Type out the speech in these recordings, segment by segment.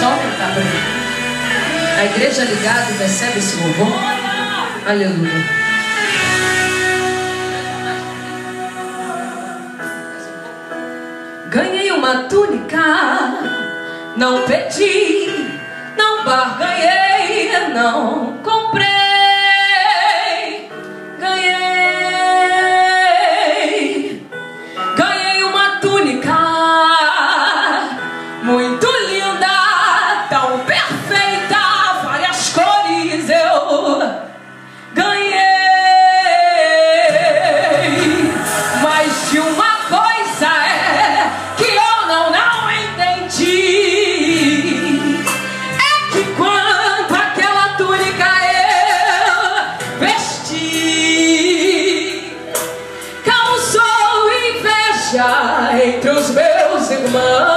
Só aumentar para mim. A igreja ligada recebe esse louvor. Aleluia. Ganhei uma túnica, não pedi, não barganhei, não comprei. entre giấc mơ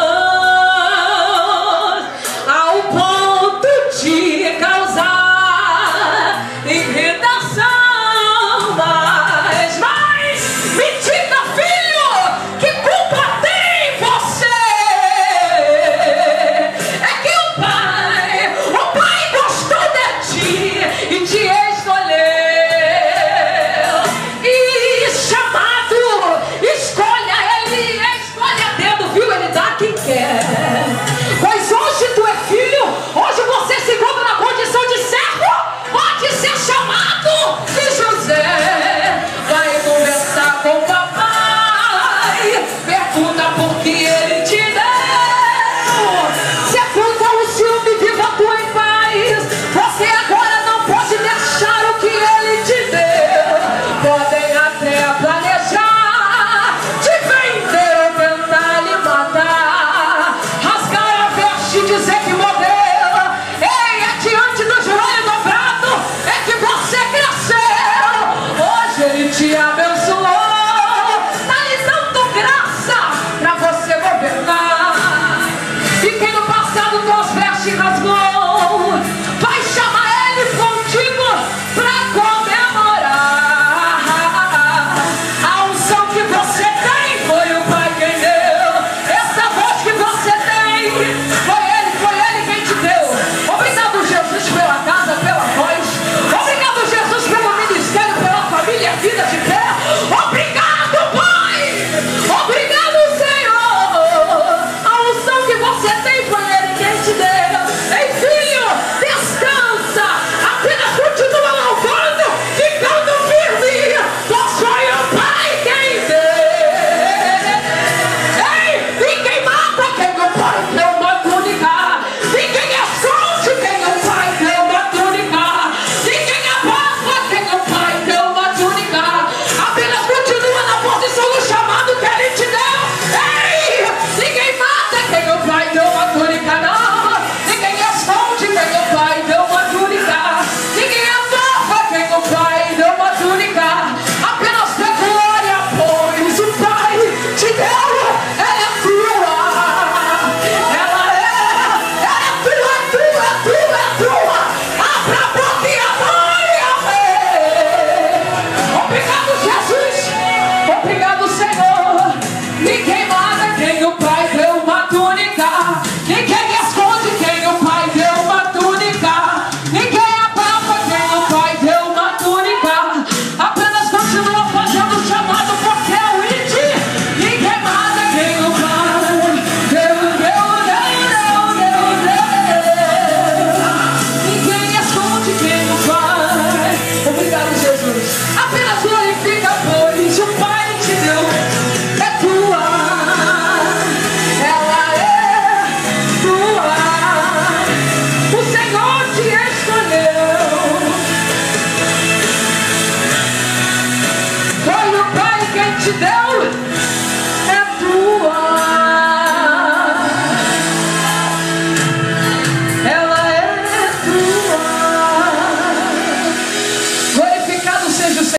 te deu